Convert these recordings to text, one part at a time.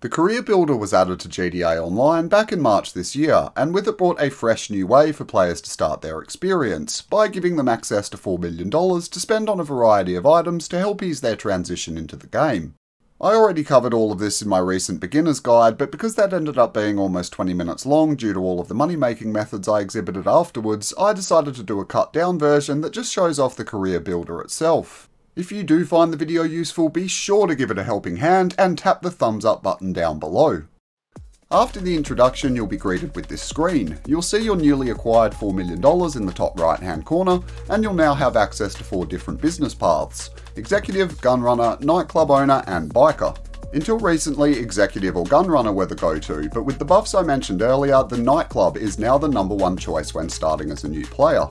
The Career Builder was added to GTA Online back in March this year, and with it brought a fresh new way for players to start their experience, by giving them access to $4 million to spend on a variety of items to help ease their transition into the game. I already covered all of this in my recent beginner's guide, but because that ended up being almost 20 minutes long due to all of the money making methods I exhibited afterwards, I decided to do a cut down version that just shows off the career builder itself. If you do find the video useful, be sure to give it a helping hand and tap the thumbs up button down below. After the introduction, you'll be greeted with this screen. You'll see your newly acquired $4 million in the top right hand corner, and you'll now have access to four different business paths executive, gunrunner, nightclub owner, and biker. Until recently, executive or gunrunner were the go to, but with the buffs I mentioned earlier, the nightclub is now the number one choice when starting as a new player.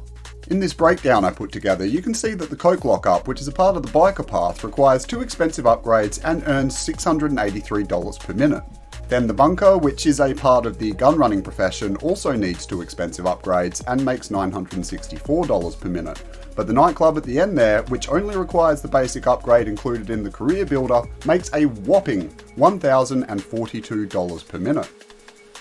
In this breakdown I put together, you can see that the Coke lockup, which is a part of the biker path, requires two expensive upgrades and earns $683 per minute. Then the bunker, which is a part of the gun running profession, also needs two expensive upgrades and makes $964 per minute. But the nightclub at the end there, which only requires the basic upgrade included in the career builder, makes a whopping $1,042 per minute.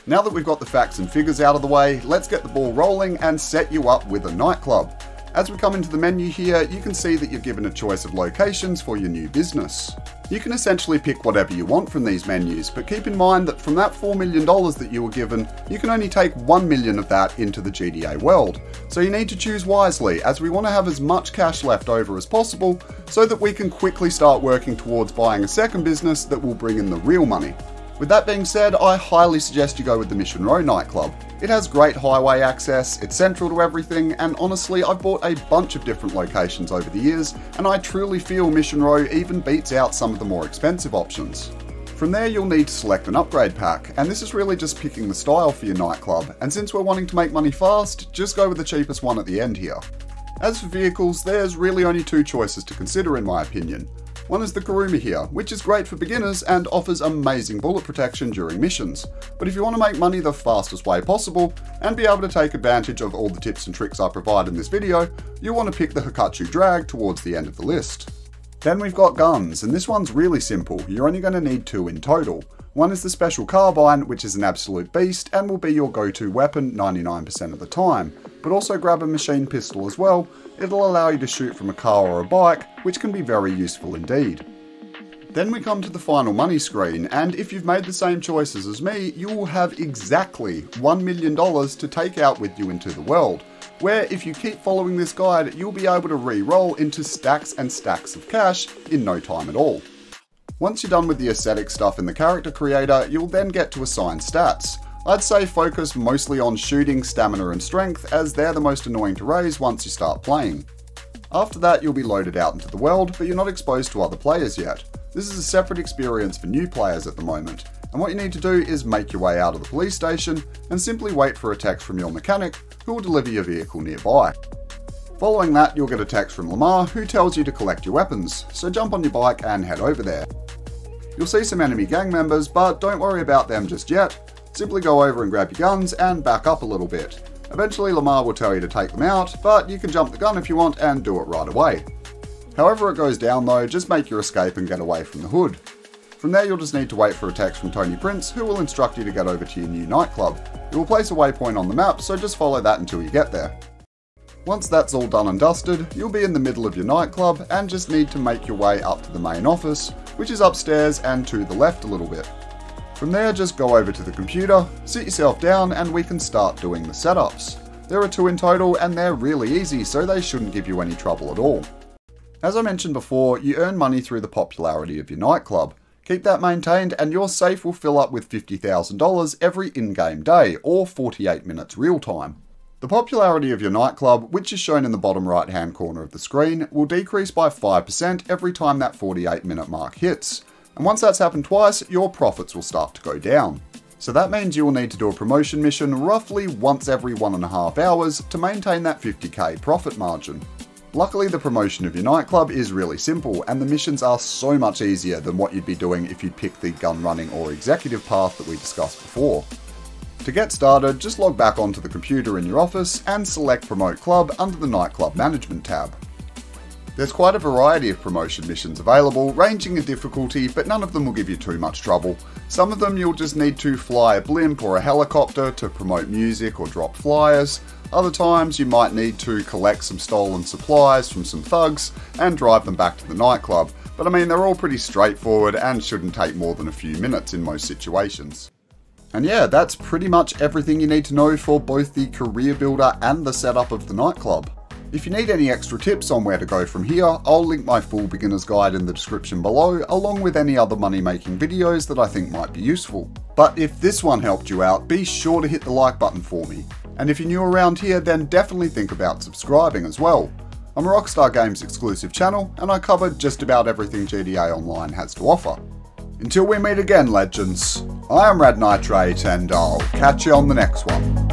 Now that we've got the facts and figures out of the way, let's get the ball rolling and set you up with a nightclub. As we come into the menu here, you can see that you're given a choice of locations for your new business. You can essentially pick whatever you want from these menus, but keep in mind that from that $4 million that you were given, you can only take 1 million of that into the GTA world. So you need to choose wisely, as we want to have as much cash left over as possible, so that we can quickly start working towards buying a second business that will bring in the real money. With that being said, I highly suggest you go with the Mission Row nightclub. It has great highway access, it's central to everything, and honestly, I've bought a bunch of different locations over the years, and I truly feel Mission Row even beats out some of the more expensive options. From there, you'll need to select an upgrade pack, and this is really just picking the style for your nightclub, and since we're wanting to make money fast, just go with the cheapest one at the end here. As for vehicles, there's really only two choices to consider in my opinion. One is the Kuruma here, which is great for beginners and offers amazing bullet protection during missions. But if you want to make money the fastest way possible, and be able to take advantage of all the tips and tricks I provide in this video, you'll want to pick the Hakuchou Drag towards the end of the list. Then we've got guns, and this one's really simple, you're only going to need two in total. One is the Special Carbine, which is an absolute beast and will be your go-to weapon 99% of the time, but also grab a machine pistol as well, it'll allow you to shoot from a car or a bike, which can be very useful indeed. Then we come to the final money screen, and if you've made the same choices as me, you will have exactly $1 million to take out with you into the world, where if you keep following this guide, you'll be able to re-roll into stacks and stacks of cash in no time at all. Once you're done with the aesthetic stuff in the character creator, you'll then get to assign stats. I'd say focus mostly on shooting, stamina and strength as they're the most annoying to raise once you start playing. After that you'll be loaded out into the world, but you're not exposed to other players yet. This is a separate experience for new players at the moment, and what you need to do is make your way out of the police station and simply wait for a text from your mechanic who will deliver your vehicle nearby. Following that, you'll get a text from Lamar who tells you to collect your weapons, so jump on your bike and head over there. You'll see some enemy gang members, but don't worry about them just yet. Simply go over and grab your guns and back up a little bit. Eventually Lamar will tell you to take them out, but you can jump the gun if you want and do it right away. However it goes down though, just make your escape and get away from the hood. From there you'll just need to wait for a text from Tony Prince who will instruct you to get over to your new nightclub. It will place a waypoint on the map, so just follow that until you get there. Once that's all done and dusted, you'll be in the middle of your nightclub and just need to make your way up to the main office, which is upstairs and to the left a little bit. From there, just go over to the computer, sit yourself down, and we can start doing the setups. There are two in total, and they're really easy, so they shouldn't give you any trouble at all. As I mentioned before, you earn money through the popularity of your nightclub. Keep that maintained, and your safe will fill up with $50,000 every in game day, or 48 minutes real time. The popularity of your nightclub, which is shown in the bottom right hand corner of the screen, will decrease by 5% every time that 48 minute mark hits. And once that's happened twice, your profits will start to go down. So that means you will need to do a promotion mission roughly once every one and a half hours to maintain that 50k profit margin. Luckily the promotion of your nightclub is really simple and the missions are so much easier than what you'd be doing if you'd picked the gun running or executive path that we discussed before. To get started, just log back onto the computer in your office and select Promote Club under the Nightclub Management tab. There's quite a variety of promotion missions available, ranging in difficulty, but none of them will give you too much trouble. Some of them you'll just need to fly a blimp or a helicopter to promote music or drop flyers. Other times you might need to collect some stolen supplies from some thugs and drive them back to the nightclub. But I mean, they're all pretty straightforward and shouldn't take more than a few minutes in most situations. And yeah, that's pretty much everything you need to know for both the career builder and the setup of the nightclub. If you need any extra tips on where to go from here, I'll link my full beginner's guide in the description below, along with any other money making videos that I think might be useful. But if this one helped you out, be sure to hit the like button for me. And if you're new around here, then definitely think about subscribing as well. I'm a Rockstar Games exclusive channel, and I cover just about everything GTA Online has to offer. Until we meet again, legends, I am Red Nitrate, and I'll catch you on the next one.